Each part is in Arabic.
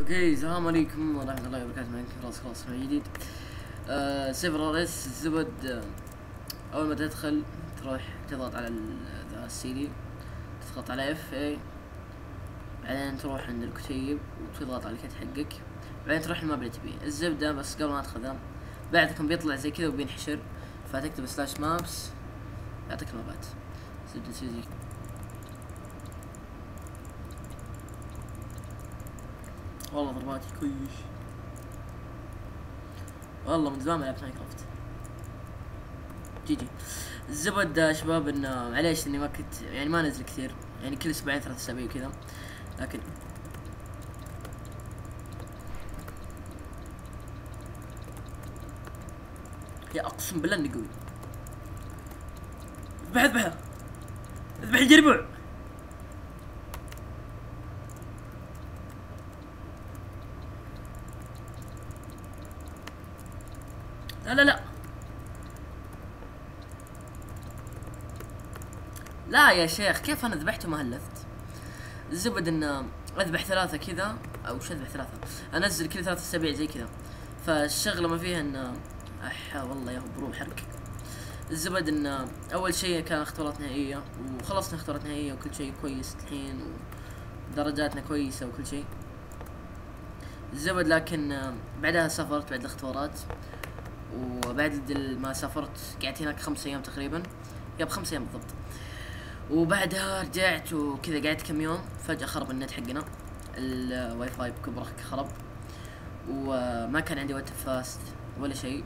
أوكي السلام عليكم ورحمة الله وبركاته. معكم خلاص خلاص من جديد. آه سيفر ار اس الزبد آه أول ما تدخل تروح تضغط على السي دي تضغط على اف اي بعدين تروح عند الكتيب وتضغط على الكت حقك. بعدين تروح الماب اللي تبيه. الزبدة بس قبل ما ادخل ذا بعدكم بيطلع زي كذا وبينحشر. فتكتب سلاش مابس يعطيك مابات زبدة تصير والله ضرباتي كويس. والله من زمان ما لعبت Minecraft. GG. الزبد يا شباب إنه معليش إني ما كنت يعني ما نزل كثير. يعني كل أسبوعين ثلاث أسابيع وكذا لكن يا أقسم بالله إني قوي. اذبح اذبحه. اذبح الجربوع لا لا لا. يا شيخ كيف أنا ذبحته ما هلثت الزبد إن أذبح ثلاثة كذا أو وش أذبح ثلاثة؟ أنزل كل ثلاثة أسابيع زي كذا. فالشغلة ما فيها إن اح والله يا هو حرق الزبد إن أول شيء كان اختبارات نهائية وخلصنا اختبارات نهائية وكل شيء كويس الحين ودرجاتنا كويسة وكل شيء. الزبد لكن بعدها سافرت بعد الاختبارات. وبعد ما سافرت قعدت هناك خمس أيام تقريبا. يا بخمس أيام بالضبط. وبعدها رجعت وكذا قعدت كم يوم. فجأة خرب النت حقنا. الواي فاي بكبره خرب. وما كان عندي وقت fast ولا شيء.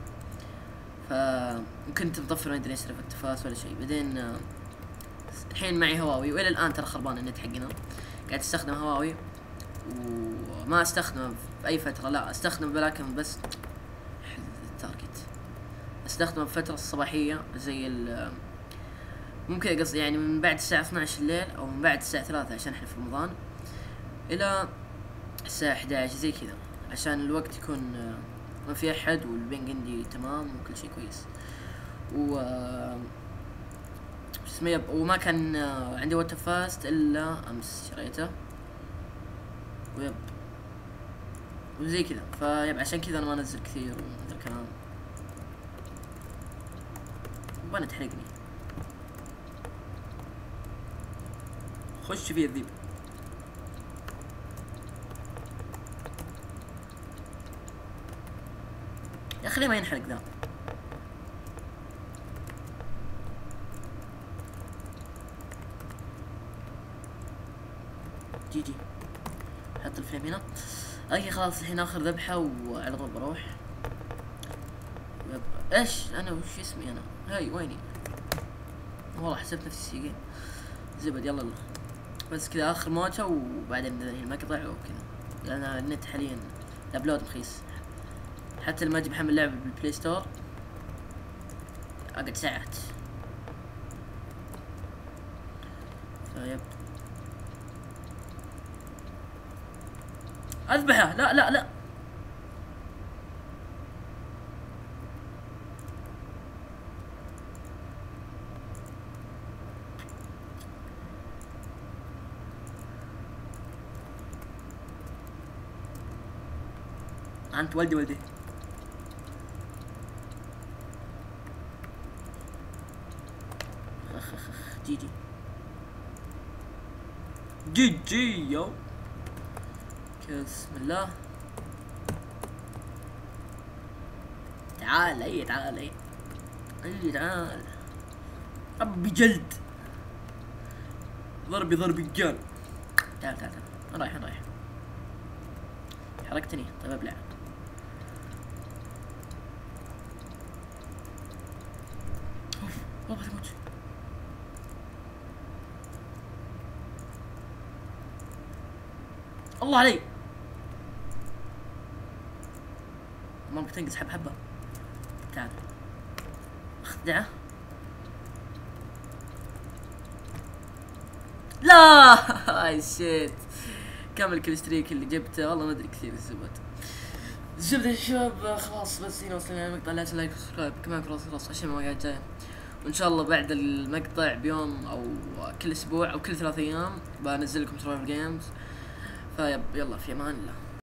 فكنت مطفر ما ادري وقت fast ولا شيء. بعدين الحين معي هواوي. وإلى الآن ترى خربان النت حقنا. قاعد أستخدم هواوي. وما أستخدمه في أي فترة. لا أستخدمه لكن بس استخدمه بفترة الصباحية زي ال ممكن قصدي يعني من بعد الساعة 12 الليل أو من بعد الساعة 3 عشان إحنا في رمضان إلى الساعة 11 زي كذا عشان الوقت يكون آه، ما في أحد والبنج عندي تمام وكل شيء كويس. و آه، اسمه وما كان آه، عندي وقت فاست إلا أمس شريته. ويب وزي كذا. فيب عشان كذا أنا ما أنزل كثير وهذا الكلام. وأنا تحرقني. خش فيه الذيب يا أخي ليه ما ينحرق ذا GG. حط ال frame هنا. okay خلاص الحين آخر ذبحة وعلى طول بروح. إيش؟ أنا وش اسمي أنا؟ هاي ويني؟ والله حسبت نفسي سيجين زبد يلا بس كذا آخر موته وبعدين ننهي المقطع وكذا لأن النت حاليا ال upload رخيص. حتى لما أجي بحمل لعبة بال Play Store أقعد ساعات. فيب أذبحه! لا لا لا! انت ولدي ولدي اخ اخ جي جي. جي جي يو. بسم الله. تعال اي تعال اي. اي تعال. ربي جلد. ضربي ضربي الجان. تعال تعال تعال. رايح رايح. حركتني. طيب أبلع. اوف والله تموت الله علي مامك تنقص حب حبة. تعال. أخدعه. لا! اي شيت كم الكلستريك اللي جبته. والله ما أدري كثير الزبد الزبده يا شباب؟ خلاص بس هنا وصلنا المقطع لا تنسى لايك وسبسكرايب. كمان خلاص خلاص عشان المواقع جاية. وان شاء الله بعد المقطع بيوم أو كل أسبوع أو كل ثلاث أيام بنزل لكم Survival Games VIP يلا في أمان الله.